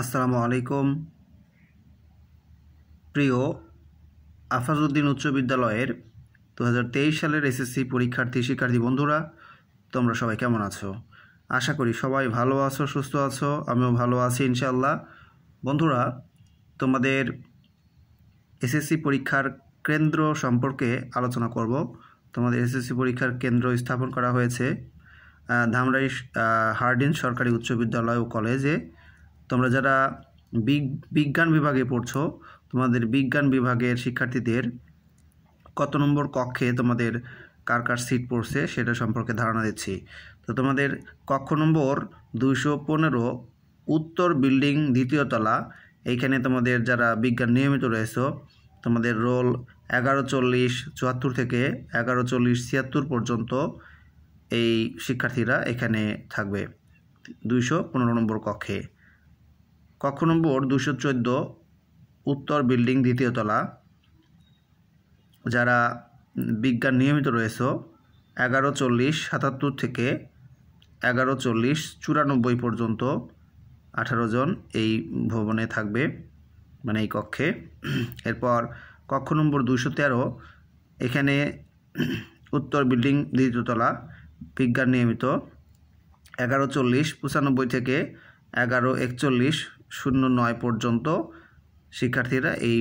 আসসালামু আলাইকুম। প্রিয় আফাজউদ্দিন উচ্চ বিদ্যালয়ের দু হাজার তেইশ সালের এসএসসি পরীক্ষার্থী, শিক্ষার্থী বন্ধুরা, তোমরা সবাই কেমন আছো? আশা করি সবাই ভালো আছো, সুস্থ আছো, আমিও ভালো আছি ইনশাল্লাহ বন্ধুরা, তোমাদের এসএসসি পরীক্ষার কেন্দ্র সম্পর্কে আলোচনা করব। তোমাদের এসএসসি পরীক্ষার কেন্দ্র স্থাপন করা হয়েছে ধামরাই হার্ডিন সরকারি উচ্চ বিদ্যালয় ও কলেজে। তোমরা যারা বিজ্ঞান বিভাগে পড়ছো, তোমাদের বিজ্ঞান বিভাগের শিক্ষার্থীদের কত নম্বর কক্ষে তোমাদের কার কার সিট পড়ছে সেটা সম্পর্কে ধারণা দিচ্ছি। তো তোমাদের কক্ষ নম্বর দুইশো পনেরো, উত্তর বিল্ডিং দ্বিতীয় তলা, এইখানে তোমাদের যারা বিজ্ঞান নিয়মিত রয়েছে, তোমাদের রোল এগারো চল্লিশ চুয়াত্তর থেকে এগারো চল্লিশ ছিয়াত্তর পর্যন্ত এই শিক্ষার্থীরা এখানে থাকবে দুইশো পনেরো নম্বর কক্ষে। কক্ষ নম্বর দুশো চোদ্দ, উত্তর বিল্ডিং দ্বিতীয় তলা। যারা বিজ্ঞান নিয়মিত রয়েছে, এগারো চল্লিশ সাতাত্তর থেকে এগারো চল্লিশ চুরানব্বই পর্যন্ত আঠারো জন এই ভবনে থাকবে মানে এই কক্ষে। এরপর কক্ষ নম্বর দুশো তেরো, এখানে উত্তর বিল্ডিং দ্বিতীয়তলা বিজ্ঞান নিয়মিত। এগারো চল্লিশ পঁচানব্বই থেকে এগারো একচল্লিশ শূন্য নয় পর্যন্ত শিক্ষার্থীরা এই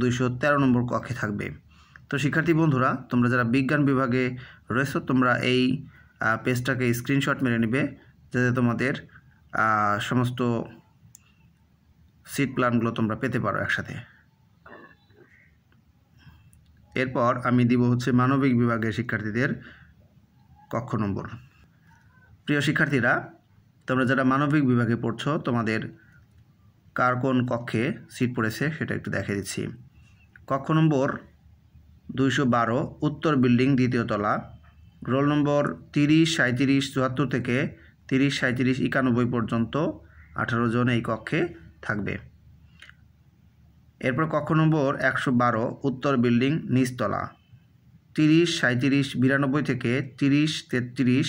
দুইশো তেরো নম্বর কক্ষে থাকবে। তো শিক্ষার্থী বন্ধুরা, তোমরা যারা বিজ্ঞান বিভাগে রয়েছো, তোমরা এই পেজটাকে স্ক্রিনশট মেরে নেবে, যাতে তোমাদের সমস্ত সিট প্ল্যানগুলো তোমরা পেতে পারো একসাথে। এরপর আমি দিব হচ্ছে মানবিক বিভাগের শিক্ষার্থীদের কক্ষ নম্বর। প্রিয় শিক্ষার্থীরা তোমরা যারা মানবিক বিভাগে পড়ছো, তোমাদের কার কোন কক্ষে সিট পড়েছে সেটা একটু দেখে দিচ্ছি। কক্ষ নম্বর দুইশো বারো, উত্তর বিল্ডিং, দ্বিতীয় তলা। রোল নম্বর তিরিশ সাঁত্রিশ চুয়াত্তর থেকে তিরিশ সাঁত্রিশ একানব্বই পর্যন্ত আঠারো জন এই কক্ষে থাকবে। এরপর কক্ষ নম্বর একশো বারো, উত্তর বিল্ডিং, নিচতলা। তিরিশ সাঁত্রিশ বিরানব্বই থেকে তিরিশ তেত্রিশ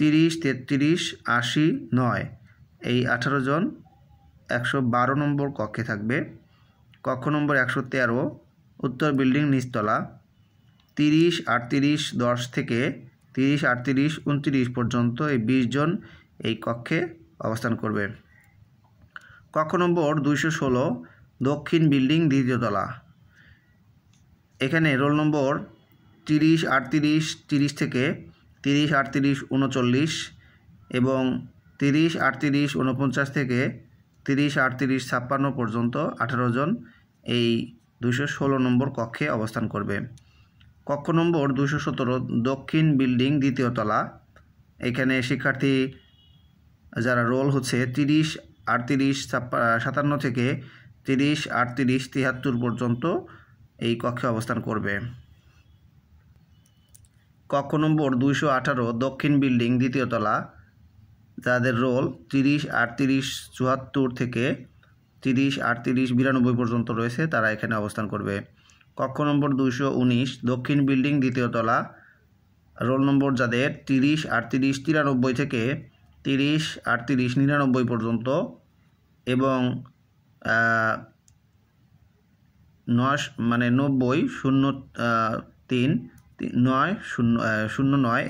তিরিশ, তেত্রিশ, আশি, নয়। এই আঠারো জন একশো বারো নম্বর কক্ষে থাকবে। কক্ষ নম্বর একশো তেরো, উত্তর বিল্ডিং নিচতলা। তিরিশ, আটত্রিশ, দশ থেকে তিরিশ, আটত্রিশ, উনত্রিশ পর্যন্ত এই বিশ জন এই কক্ষে অবস্থান করবে। কক্ষ নম্বর দুইশো ষোলো, দক্ষিণ বিল্ডিং দ্বিতীয়তলা এখানে রোল নম্বর তিরিশ, আটত্রিশ, তিরিশ থেকে তিরিশ, আটত্রিশ, উনচল্লিশ এবং তিরিশ, আটত্রিশ উনপঞ্চাশ থেকে তিরিশ, আটত্রিশ, ছাপ্পান্ন পর্যন্ত আঠারো জন এই দুশো ষোলো নম্বর কক্ষে অবস্থান করবে। কক্ষ নম্বর দুশো সতেরো, দক্ষিণ বিল্ডিং দ্বিতীয় তলা। এখানে শিক্ষার্থী যারা রোল হচ্ছে তিরিশ, আটত্রিশ সাতান্ন থেকে তিরিশ, আটত্রিশ, তিয়াত্তর পর্যন্ত এই কক্ষে অবস্থান করবে। কক্ষ নম্বর দুইশো আঠারো, দক্ষিণ বিল্ডিং, দ্বিতীয় তলা। যাদের রোল তিরিশ আটত্রিশ চুয়াত্তর থেকে তিরিশ আটত্রিশ বিরানব্বই পর্যন্ত রয়েছে, তারা এখানে অবস্থান করবে। কক্ষ নম্বর দুইশো উনিশ, দক্ষিণ বিল্ডিং, দ্বিতীয় তলা। রোল নম্বর যাদের তিরিশ আটত্রিশ তিরানব্বই থেকে তিরিশ আটত্রিশ নিরানব্বই পর্যন্ত এবং নশ মানে নব্বই, শূন্য তিন নয় শূন্য শূন্য নয়,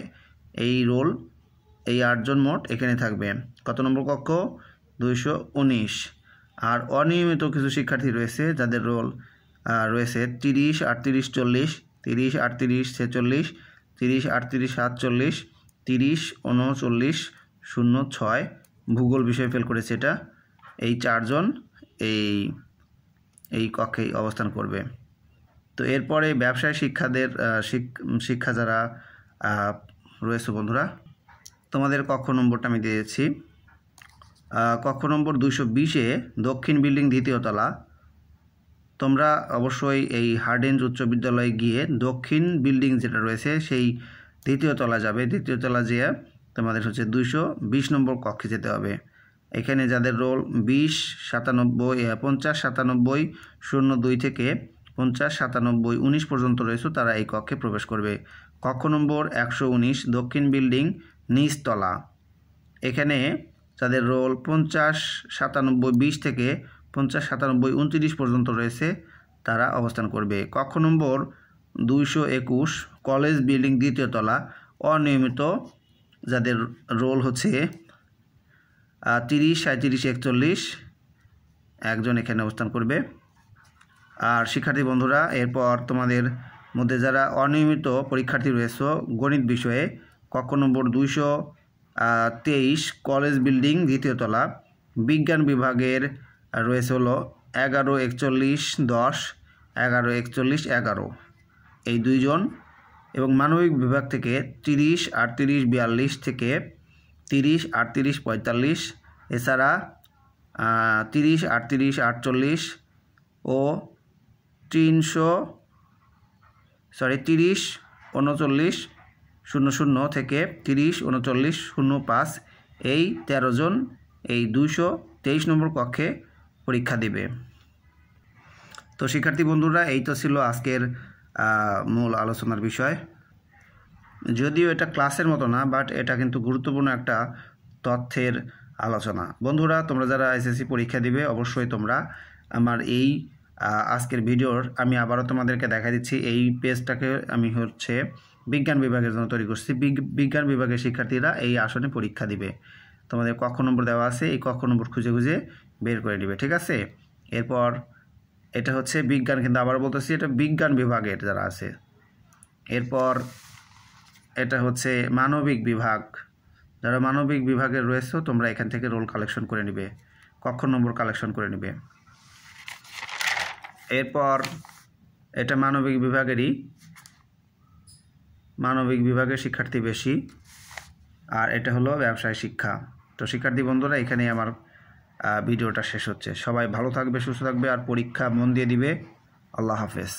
এই রোল, এই আটজন মোট এখানে থাকবে। কত নম্বর কক্ষ? দুইশো উনিশ। আর অনিয়মিত কিছু শিক্ষার্থী রয়েছে যাদের রোল রয়েছে তিরিশ, আটত্রিশ, চল্লিশ, তিরিশ, আটত্রিশ, ছেচল্লিশ, তিরিশ, আটত্রিশ, সাতচল্লিশ, তিরিশ, উনচল্লিশ, শূন্য ছয়। ভূগোল বিষয় ফেল করেছে এটা। এই চারজন এই এই কক্ষে অবস্থান করবে। তো এরপরে ব্যবসায় শিক্ষাদের শিক্ষা যারা রয়েছে বন্ধুরা, তোমাদের কক্ষ নম্বরটা আমি দিয়েছি। কক্ষ নম্বর দুশো বিশে দক্ষিণ বিল্ডিং দ্বিতীয়তলা তোমরা অবশ্যই এই হার্ডেন্স উচ্চ বিদ্যালয়ে গিয়ে দক্ষিণ বিল্ডিং যেটা রয়েছে, সেই দ্বিতীয় তলা যাবে। দ্বিতীয় তলা যেয়ে তোমাদের হচ্ছে দুইশো বিশ নম্বর কক্ষে যেতে হবে। এখানে যাদের রোল বিশ, সাতানব্বই পঞ্চাশ, সাতানব্বই, শূন্য দুই থেকে পঞ্চাশ সাতানব্বই, উনিশ পর্যন্ত রয়েছে তারা এই কক্ষে প্রবেশ করবে। কক্ষ নম্বর একশো উনিশ, দক্ষিণ বিল্ডিং, নিচতলা। এখানে যাদের রোল পঞ্চাশ, সাতানব্বই, বিশ থেকে পঞ্চাশ, সাতানব্বই, উনত্রিশ পর্যন্ত রয়েছে তারা অবস্থান করবে। কক্ষ নম্বর দুইশো একুশ, কলেজ বিল্ডিং দ্বিতীয় তলা, অনিয়মিত যাদের রোল হচ্ছে তিরিশ সাঁত্রিশ একচল্লিশ, একজন এখানে অবস্থান করবে। আর শিক্ষার্থী বন্ধুরা, এরপর তোমাদের মধ্যে যারা অনিয়মিত পরীক্ষার্থী রয়েছে, গণিত বিষয়ে কক্ষ নম্বর দুইশো তেইশ, কলেজ বিল্ডিং দ্বিতীয় তলা, বিজ্ঞান বিভাগের রয়েছে হলো এগারো, একচল্লিশ, দশ, এগারো, একচল্লিশ, এগারো। এই দুইজন এবং মানবিক বিভাগ থেকে তিরিশ, আটত্রিশ, বিয়াল্লিশ থেকে তিরিশ, আটত্রিশ, পঁয়তাল্লিশ, এছাড়া তিরিশ, আটত্রিশ, আটচল্লিশ ও তিনশো সরি তিরিশ, উনচল্লিশ, শূন্য শূন্য থেকে তিরিশ, উনচল্লিশ, শূন্য পাঁচ, এই তেরো জন এই দুইশো তেইশ নম্বর কক্ষে পরীক্ষা দিবে। তো শিক্ষার্থী বন্ধুরা, এই তো ছিল আজকের মূল আলোচনার বিষয়। যদিও এটা ক্লাসের মতো না বাট এটা কিন্তু গুরুত্বপূর্ণ একটা তথ্যের আলোচনা। বন্ধুরা, তোমরা যারা এসএসসি পরীক্ষা দিবে, অবশ্যই তোমরা আমার এই আজকের ভিডিওর আমি আবারও তোমাদেরকে দেখা দিচ্ছি, এই পেজটাকে আমি হচ্ছে বিজ্ঞান বিভাগের জন্য তৈরি করছি। বিজ্ঞান বিভাগের শিক্ষার্থীরা এই আসনে পরীক্ষা দিবে। তোমাদের কক্ষ নম্বর দেওয়া আছে, এই কক্ষ নম্বর খুঁজে খুঁজে বের করে দিবে ঠিক আছে? এরপর এটা হচ্ছে বিজ্ঞান, কিন্তু আবার বলতেছি এটা বিজ্ঞান বিভাগের যারা আছে। এরপর এটা হচ্ছে মানবিক বিভাগ। যারা মানবিক বিভাগের রয়েছে, তোমরা এখান থেকে রোল কালেকশন করে নিবে কক্ষ নম্বর কালেকশন করে নিবে। এরপর এটা মানবিক বিভাগেরই, মানবিক বিভাগের শিক্ষার্থী বেশি, আর এটা হলো ব্যবসায় শিক্ষা। তো শিক্ষার্থী বন্ধুরা, এখানেই আমার ভিডিওটা শেষ হচ্ছে। সবাই ভালো থাকবে, সুস্থ থাকবে, আর পরীক্ষা মন দিয়ে দিবে। আল্লাহ হাফেজ।